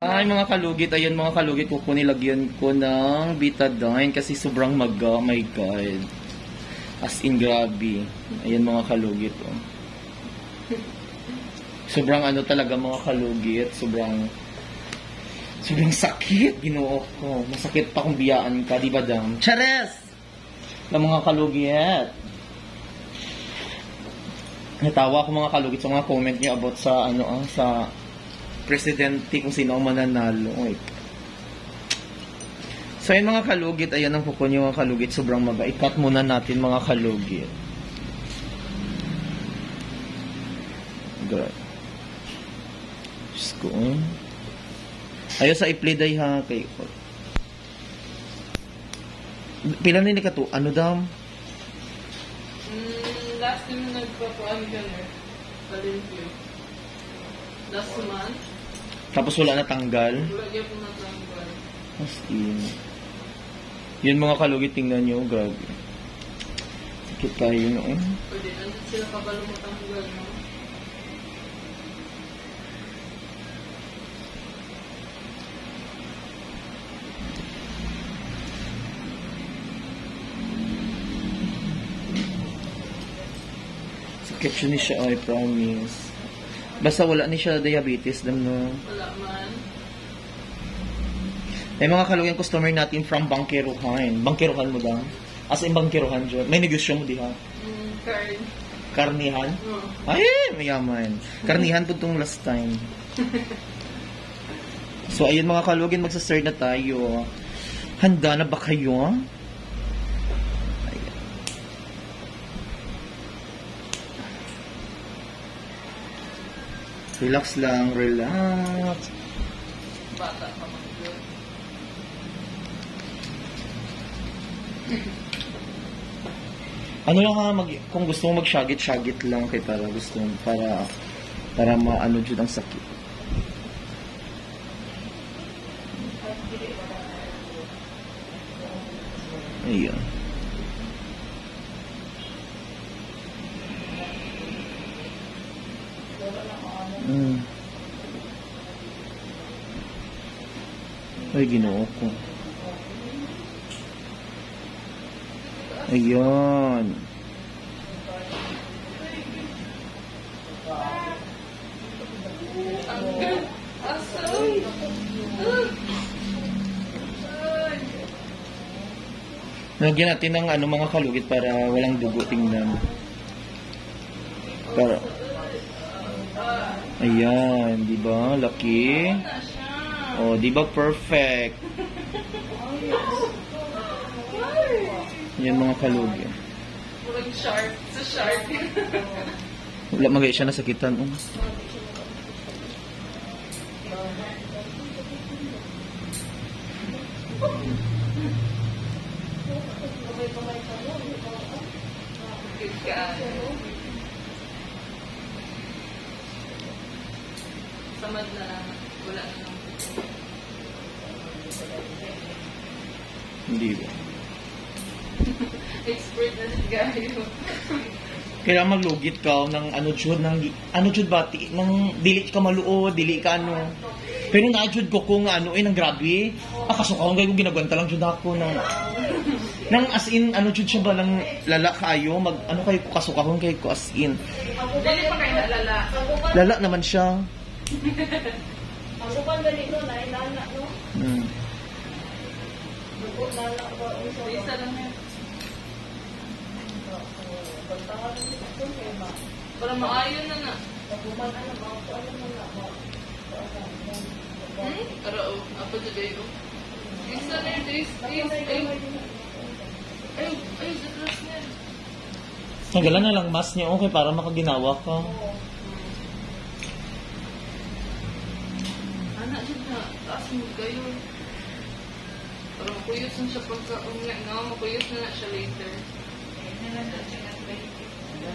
Ay, mga kalugit, ayan mga kalugit, kukunin lagyan ko ng betadine kasi sobrang maga, oh my god. As in, grabe. Ayan mga kalugit, oh. Sobrang ano talaga mga kalugit, sobrang sobrang sakit, ginoo ko. Masakit pa kung biyaan ka, di ba dam? Chares! Na mga kalugit. Natawa ko mga kalugit sa mga comment niya about sa ano ah, sa presidente kung sino ang mananalo. Oy. So ayun mga kalugit, ayan ang kuko niyo mga kalugit, sobrang maga. I-cut muna natin mga kalugit. Grabe. Diyos ko. oh. Ayaw sa i-play day ha kay Pila na ni ka? Ano daw? Mm, last time na nagpapuan ka na, Valentine. Last month, Tapos wala na tanggal. wala niya po natanggal. As in. Yun mga kalugit, tingnan nyo. Grabe. Sakit tayo noon. Pwede, nandun sila kabalo matanggal, no? Sakit siya ni siya, I promise. Basta wala ni siya diabetes, dam no. Wala. May mga kalugyan customer natin from Bangkiruhan. Bangkiruhan mo daw? As in Bangkiruhan, Jod. May negosyo mo diha. Mm, card. Karnihan? No. Ay, mayaman. Karnihan po itong last time. So, ayun mga kalugin, magsa-start na tayo. Handa na ba kayo? Relax lang, relax. Bata pa man yun. Ano lang ha, mag, kung gusto mo mag-shagit-shagit lang kay para gusto mo, para para maano dyan ang sakit. Ayan. Mm. Ay, ginoo ko. Asoy! Lagyan natin ng ano, mga kalugit para walang dugo tingnan. Para... Ayan, di ba? Laki. Oh, di ba perfect? Yan mga kalugit. Murag shark. Sa shark. Wala magay siya nasakitan. Oh. Good ka. Samad na. Wala na. Hindi ba? Expert na si Gayo. Kailangan maglugit ka ng ano jud ng ano jud bati ng dili ka maluo, dili ka ano. Pero na jud ko kung ano eh nang grabe. Ah, kasukahon kayo ginagwanta lang jud ako ng nang as in ano jud siya ba ng lala kayo mag ano kayo ko kasukahon kayo ko as in. Dili pa kayo naalala. Lala naman siya. Ang upan ganito na inana no. Hmm. Ko Isa lang Para maayo na na. Pagkuman ano ma ko na ma. Hmm? Ara o. Apa dyan kayo? Isa na yung taste. Ay, ay, ay, ay, na lang mas niya okay para makaginawa ka. Anak dyan na. Taas mo kayo. Para makuyos na siya pagka-ungya nga. Makuyos na na siya later. Nga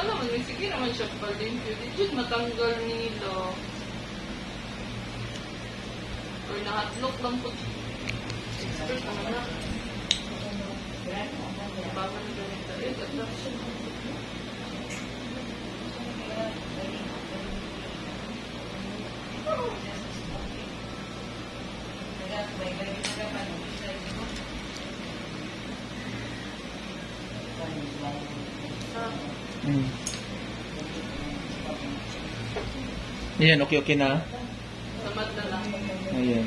naman, may sige naman siya pa din. Di dyan matanggal nila. Or nahatlok lang po. Expert naman na. Ayan, okay, okay na. Tamad na lang. Ayan.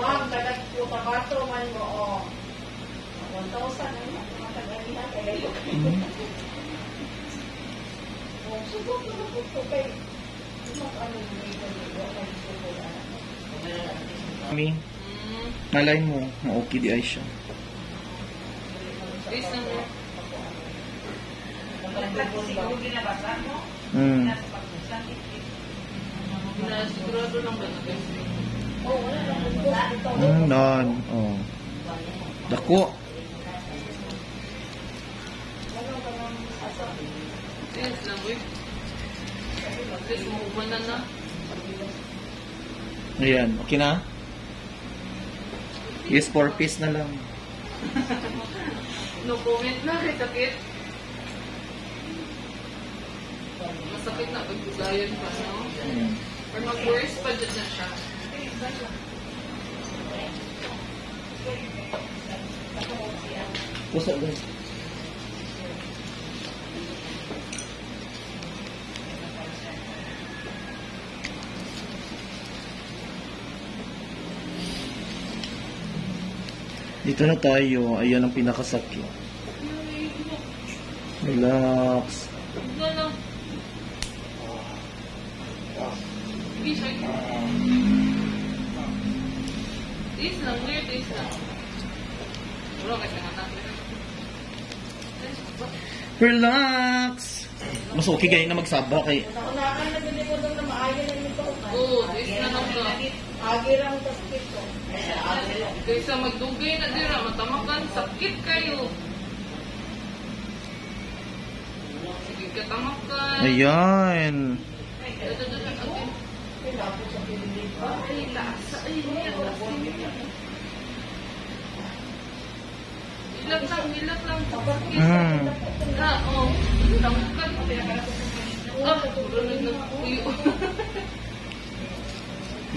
Ma'am, tagat po tabato man mo, oh. 1,000 ano, mga taga-ina, taga-ina. Mm. Oh, subok na po po kay. Mas may ganito, may subok na. Mami, Hmm. malay mo, ma-okay di ay siya. Please naman. Mm. Pinasigurado lang ba na guys? Oh, wala na po po. Ito, Mm, non. Oh. Dako. Ayan, okay na? Yes, four piece na lang. No comment na, kay sakit. Masakit na pagbugayan pa, no? Ayan. Or mag-worse pa dyan na siya. Pusa guys. Dito na tayo. Ayan ang pinakasakit. Relax. No, no. Tiis lang, weird, tiis lang. Wala kasi nga natin. Relax! Mas okay kayo na magsaba kay... Naunakan na bili ko doon na maayo na nito. Oo, tiis na lang to. Agi lang sa skip ko. Kaysa magdugay na dira, matamakan, sakit kayo. Sige, katamakan. Ayan. Ito, Ay, lasa. Ay. Ilag lang, ilag lang. Mm. Ah, oh. Tamakan. Ah.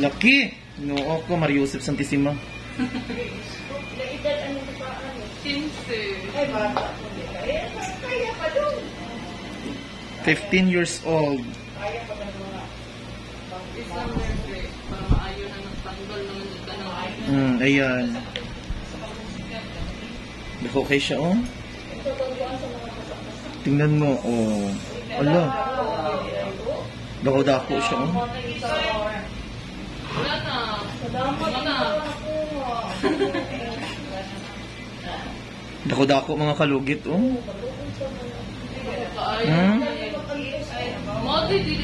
Laki! Noo ko, Mario Joseph Santissima. Naedad ano pa ano. 15. Ay, bata kaya pa doon. 15 years old. Mm, ayan. Dako kay siya, oh. Tingnan mo, oh. Ala, dako-dako siya, oh. Wala na. Wala na. ako. Dako-dako mga kalugit, oh. Hmm?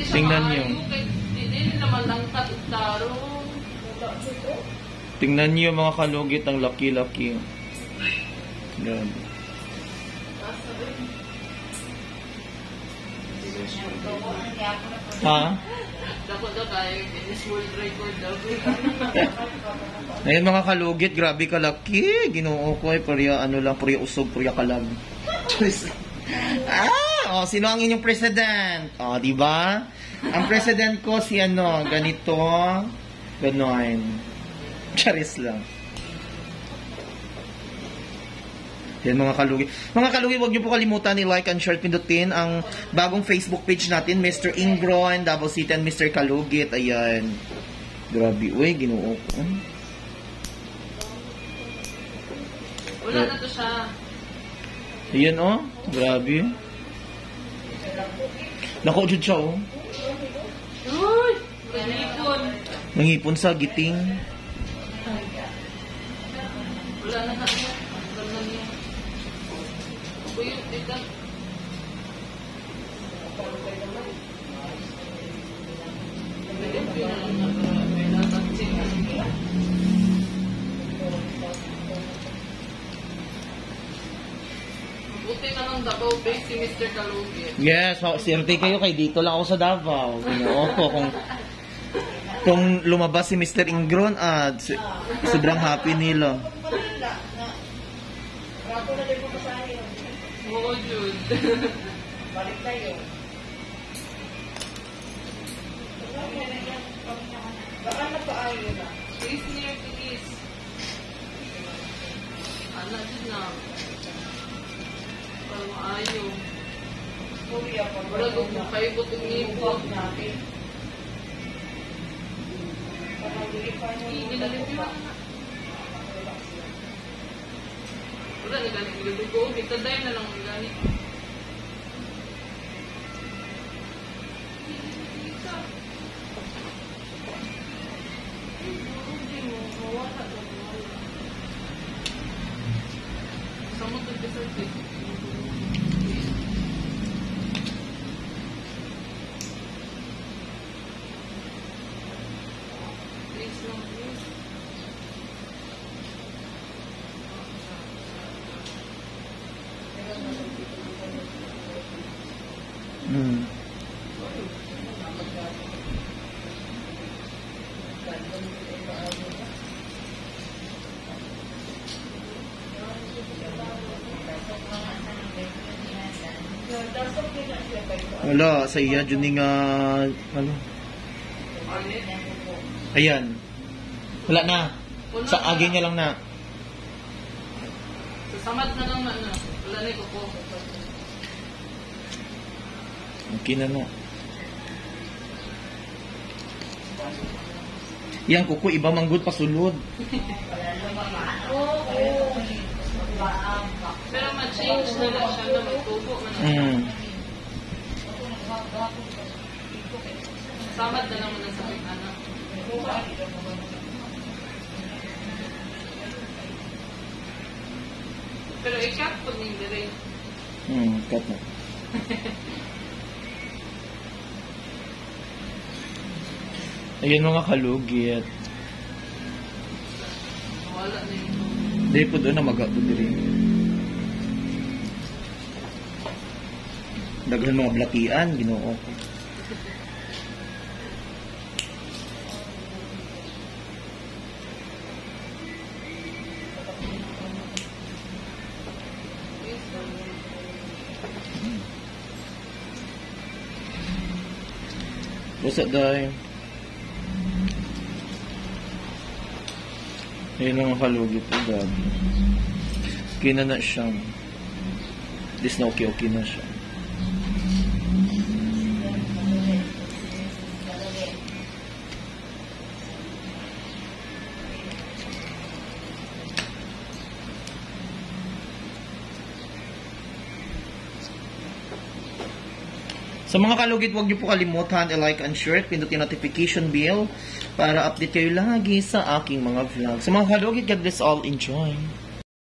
Tingnan niyo. Kay di di naman lang katutaro. Tingnan niyo mga kalugit, ang laki-laki. Grabe. Ha? Ayun mga kalugit, grabe kalaki. Ginoo ko ay pariya, ano lang, pariya usog, pariya kalag. ah, oh, sino ang inyong president? Oh, di ba? Ang president ko si ano, ganito, ganon. Charis lang. Yan mga kalugi. Mga kalugi, huwag niyo po kalimutan ni like and share pindutin ang bagong Facebook page natin, Mr. Ingron, Double City and Mr. Kalugit. Ayan. Grabe, uy, ginoo ko. Wala na to siya. Ayan, oh. Grabe. Nako, jud siya, oh. Uy! Kanipon. Nangipon sa giting. Wala na na. Tanggal na niya. Kuyo, ito. Buti na lang Davao base si Mr. Kalugi. Yes, oh, swerte kayo kay dito lang ako sa Davao. Ko kung kung lumabas si Mr. Ingron si- sobrang happy nila. Oo, Jud. Balik tayo. Baka napaayo na. Please, near, please. Anak, Jud na. Para maayo. Wala ko kung kayo ko tumibot. Wala na ganit gilugo. Bitaday na lang ang ganit. Sama ka sa Please Wala, sa iya, dyan nga, ano, ayan. Wala na. Wala Sa agi niya lang na. Sasamad na lang na ano. Wala na yung kuko. Okay na na. Yang kuko, iba manggod pasulod. Pero ma-change na lang siya na magtubo man. Samad na lang mo ng sakit anak. Pero ikat po ni dire. Hmm, cut na. Ayun mga kalugit. Wala na yun. Hindi po doon na magato diri. Daghan mga blatian, ginoo ko. Basta dahil. Ayun ang kalugit po, gabi. Kina na siya. At least na okay-okay na siya. Sa mga kalugit, huwag niyo po kalimutan i-like and share pindutin notification bell para update kayo lagi sa aking mga vlog. Sa mga kalugit, God bless all. Enjoy!